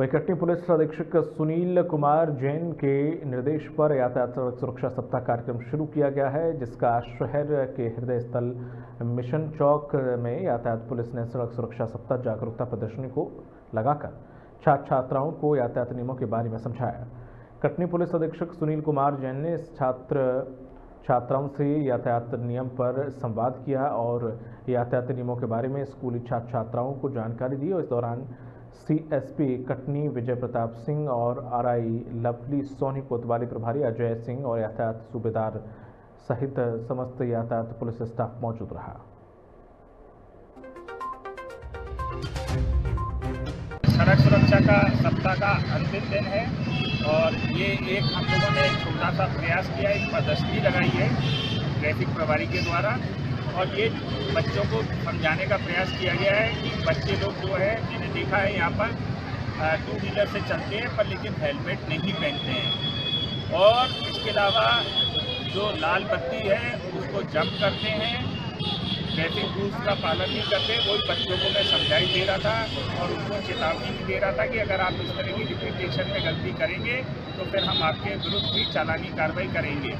वही कटनी पुलिस अधीक्षक सुनील कुमार जैन के निर्देश पर यातायात सड़क सुरक्षा सप्ताह कार्यक्रम शुरू किया गया है, जिसका शहर के हृदय स्थल मिशन चौक में यातायात पुलिस ने सड़क सुरक्षा सप्ताह जागरूकता प्रदर्शनी को लगाकर छात्र छात्राओं को यातायात नियमों के बारे में समझाया। कटनी पुलिस अधीक्षक सुनील कुमार जैन ने छात्र, छात्राओं से यातायात नियम पर संवाद किया और यातायात नियमों के बारे में स्कूली छात्र छात्राओं को जानकारी दी और इस दौरान सीएसपी कटनी, विजय प्रताप सिंह और आरआई लवली, सोनी कोतवाली प्रभारी अजय सिंह और यातायात सूबेदार सहित समस्त यातायात पुलिस स्टाफ मौजूद रहा। सड़क सुरक्षा का सप्ताह का अंतिम दिन है और ये एक हम लोगों ने छोटा सा प्रयास किया एक प्रदर्शनी लगाई है ट्रैफ़िक प्रभारी के द्वारा। और ये बच्चों को समझाने का प्रयास किया गया है कि बच्चे लोग जो है मैंने देखा है यहाँ पर टू व्हीलर से चलते हैं, पर लेकिन हेलमेट नहीं पहनते हैं। और इसके अलावा जो लाल बत्ती है, उसको जंप करते हैं। ट्रैफ़िक रूल्स का पालन नहीं करते, वही बच्चों को मैं समझाई दे रहा था और उनको चेतावनी भी दे रहा था कि अगर आप इस तरह की रिपीटेशन में गलती करेंगे तो फिर हम आपके विरुद्ध भी चालानी कार्रवाई करेंगे।